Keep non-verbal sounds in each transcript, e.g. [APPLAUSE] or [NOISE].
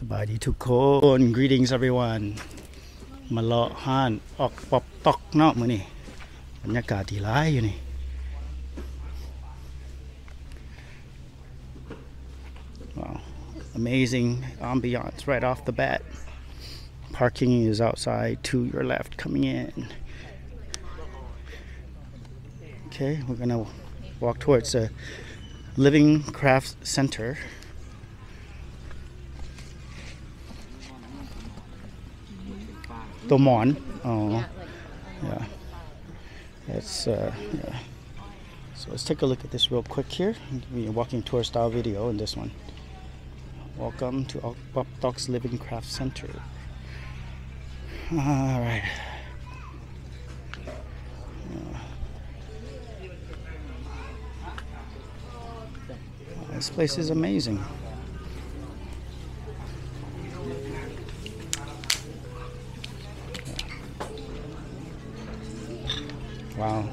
สบายดีทุกคน greetings everyone มาเลาะห้านออกปอบตอกเนาะมื้อนี้บรรยากาศดีหลายอยู่นี่ Wow, amazing ambiance right off the bat. Parking is outside to your left coming in. Okay, we're gonna walk towards the Living Crafts Center. Tomon. Oh, yeah. That's uh, yeah. So let's take a look at this real quick here. We're walking tour style video in this one. Welcome to Pop Tok's Living Craft Center. All right. This place is amazing. Wow.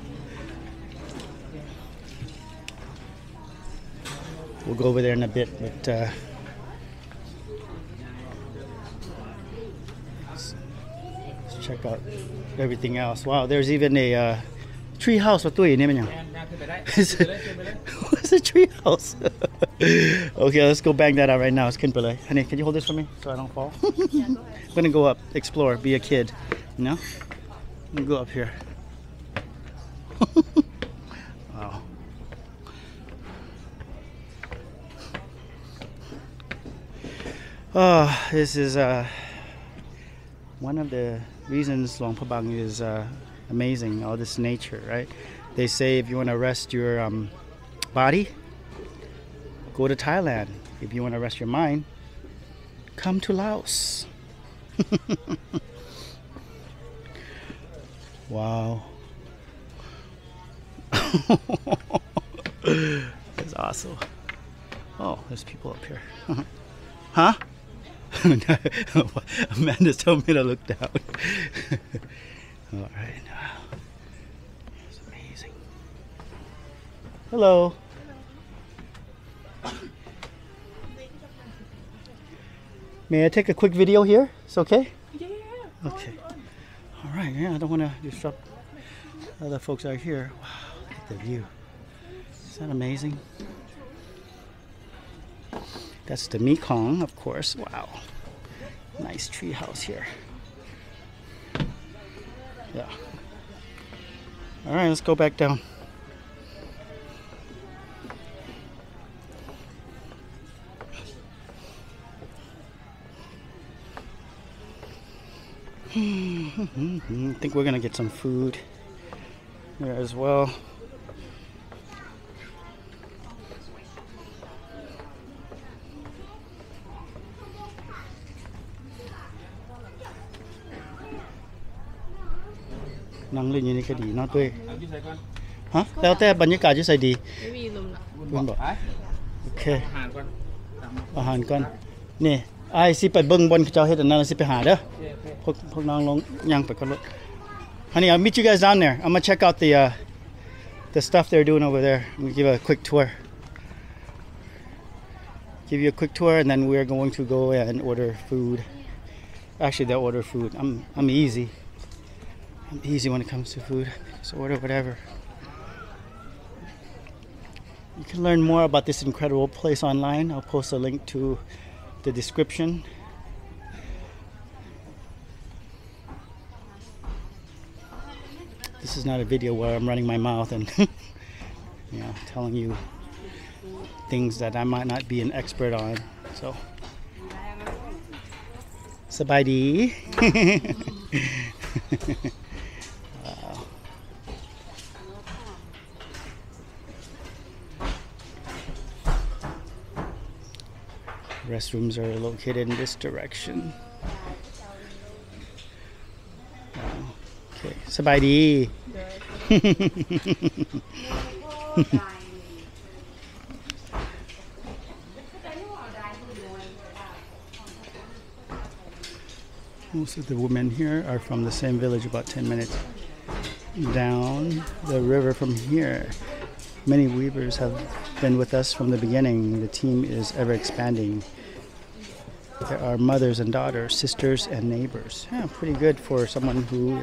We'll go over there in a bit, but uh, let's, check out everything else. Wow, there's even a uh, tree house. It's What's a tree house? [LAUGHS] okay, let's go bang that out right now. Let's Kinpele. Honey, can you hold this for me so I don't fall? [LAUGHS] I'm gonna go up, explore, be a kid. You know? I'm gonna go up here. Wow. [LAUGHS] Oh, this is uh, one of the reasons Luang Prabang is uh, amazing. All this nature, right? They say if you want to rest your um, body, go to Thailand. If you want to rest your mind, come to Laos. [LAUGHS] wow. That's awesome. Oh, there's people up here. huh? [LAUGHS] Amanda told me to look down. [LAUGHS] All right. It's amazing. Hello. May I take a quick video here? It's okay? Yeah. Okay. All right. Yeah, I don't want to disrupt other folks out here. Wow, look at the view. Is that amazing? That's the Mekong, of course. Wow. Nice tree house here. Yeah. All right, let's go back down. [LAUGHS] I think we're gonna get some food there as well. Nắng lên như thế cái đi nó tươi เอาที่ใส่ก่อน ฮะแล้วแต่บรรยากาศจะใส่ดี ไม่มีลมหรอก คุณบอก ไป โอเค อาหารก่อนตามมา อาหารก่อน นี่ไอ้ายสิไปเบิ่งบนเขาเจ้าเฮ็ดอันนั้นแล้วสิไปหาเด้อ โอเคโอเค พวกพวกน้องลงยังไปกันรถ Honey, I'll meet you guys down there. I'm gonna check out the uh, the stuff they're doing over there. I'm gonna give a quick tour. Give you a quick tour, and then we're going to go and order food. Actually, they'll order food. I'm I'm easy. I'm easy when it comes to food. so order whatever. You can learn more about this incredible place online. I'll post a link to the description. This is not a video where I'm running my mouth and [LAUGHS] you know telling you things that I might not be an expert on. So [LAUGHS] Restrooms are located in this direction. Wow. Okay, สบายดี [LAUGHS] Most of the women here are from the same village, about 10 minutes down the river from here. Many weavers have been with us from the beginning. The team is ever expanding. are mothers and daughters, sisters and neighbors. Yeah, pretty good for someone who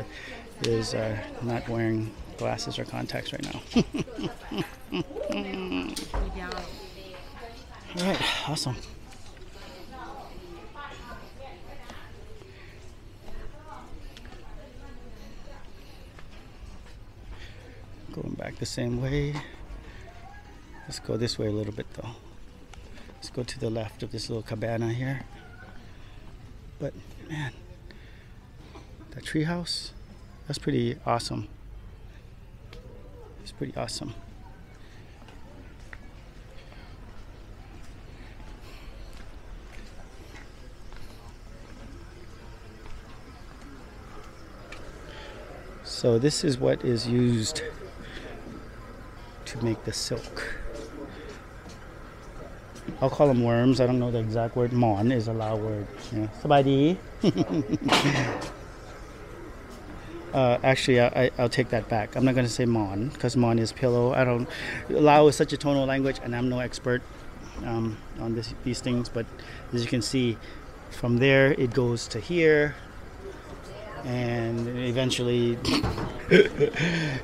is uh, not wearing glasses or contacts right now. [LAUGHS] All right, awesome. Going back the same way. Let's go this way a little bit though. Let's go to the left of this little cabana here. But man, that treehouse, that's pretty awesome. It's pretty awesome. So this is what is used to make the silk. I'll call them worms. I don't know the exact word. Mon is a Lao word. Yeah. [LAUGHS] Uh, actually, I, I, will take that back. I'm not going to say Mon because Mon is pillow. I don't. Lao is such a tonal language, and I'm no expert um, on this, these things. But as you can see, from there it goes to here, and eventually, [LAUGHS]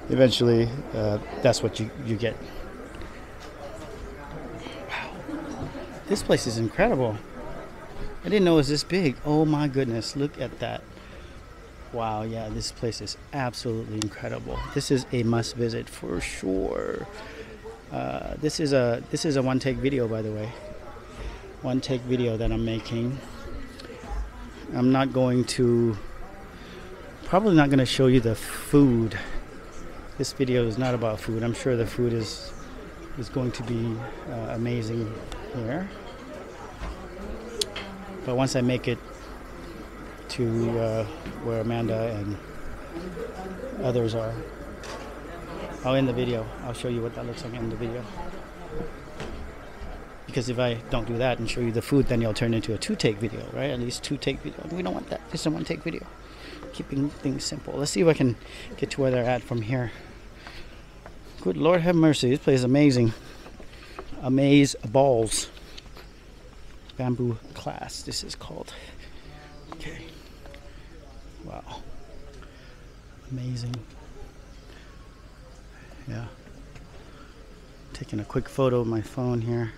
eventually, uh, that's what you you get. This place is incredible. I didn't know it was this big. Oh my goodness, look at that. Wow, yeah, this place is absolutely incredible. This is a must visit for sure. Uh, this is a this is a one take video by the way. One take video that I'm making. I'm not going to probably not going to show you the food. This video is not about food. I'm sure the food is is going to be uh, amazing here. But once I make it to uh, where Amanda and others are, I'll end the video. I'll show you what that looks like in the video. Because if I don't do that and show you the food, then it'll turn into a two-take video, right? At least two-take video. We don't want that. Is a one-take video. Keeping things simple. Let's see if I can get to where they're at from here. Good Lord have mercy. This place is amazing. Amaze balls bamboo class this is called. Okay. Wow. Amazing. Yeah. Taking a quick photo of my phone here.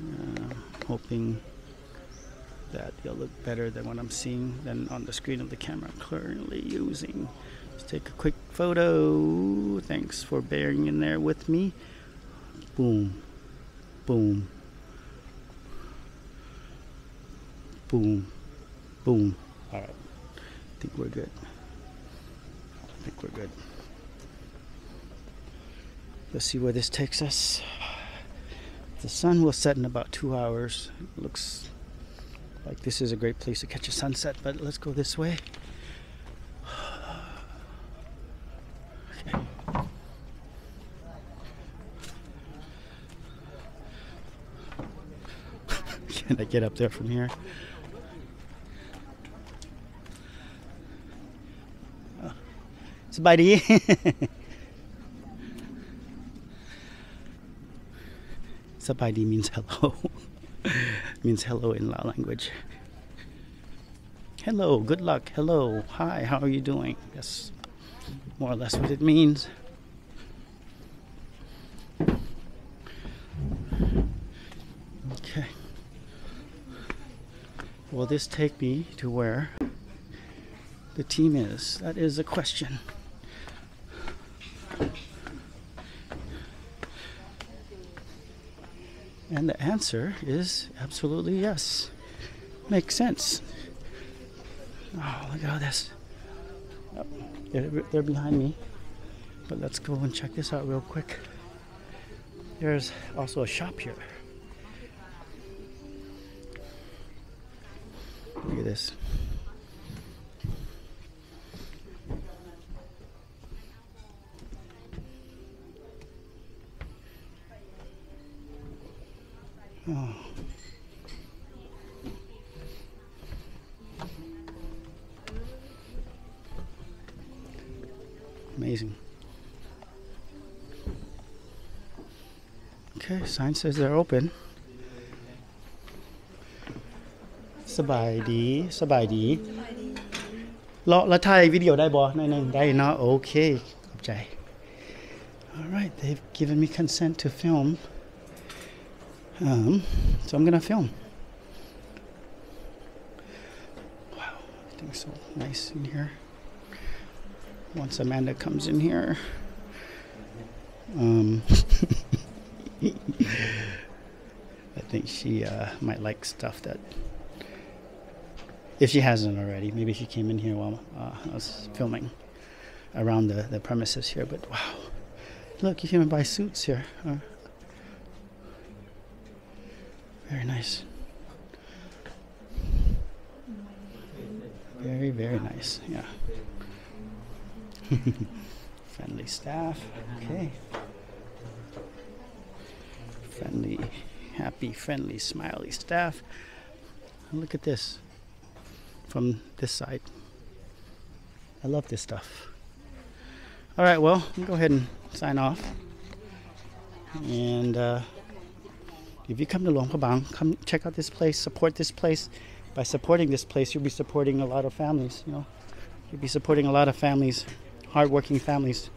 Uh, hoping that it'll look better than what I'm seeing than on the screen of the camera I'm currently using. Let's take a quick photo. Thanks for bearing in there with me boom boom Boom. Boom. All right. I think we're good. I think we're good. Let's see where this takes us. The sun will set in about two hours. It looks like this is a great place to catch a sunset, but let's go this way. I get up there from here? Sabadi. [LAUGHS] Sabadi means hello. [LAUGHS] means hello in Lao language. Hello, good luck. Hello, hi, how are you doing? That's more or less what it means. Okay. Will this take me to where the team is? That is a question. And the answer is absolutely yes. Makes sense. Oh, look at all this. Oh, they're, they're behind me. But let's go and check this out real quick. There's also a shop here. This. Oh. Amazing. Okay, sign says they're open. สบายดี สบายดีรอแล้วถ่ายวิดีโอได้บ่หน่อยหนึงได้เนาะโอเคขอบใจ Alright they've given me consent to film um, so I'm gonna film wow everything's so nice in here once Amanda comes in here um [LAUGHS] I think she uh, might like stuff that, if she hasn't already, maybe she came in here while uh, I was filming around the, the premises here. But wow, look, you can even buy suits here. Uh, very nice. Very, very nice. Yeah. [LAUGHS] Friendly staff. Okay friendly, happy, friendly, smiley staff. Look at this from this side. I love this stuff. All right, well, I'll go ahead and sign off. And uh, if you come to Luang Prabang, come check out this place, support this place. By supporting this place, you'll be supporting a lot of families, you know. You'll be supporting a lot of families, hardworking families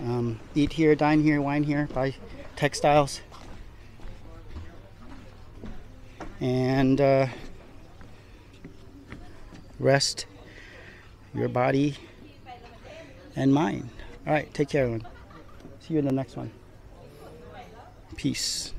um, eat here, dine here, wine here, buy textiles, and uh, rest your body and mind. All right, take care, everyone. See you in the next one. Peace.